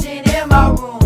vision in my room.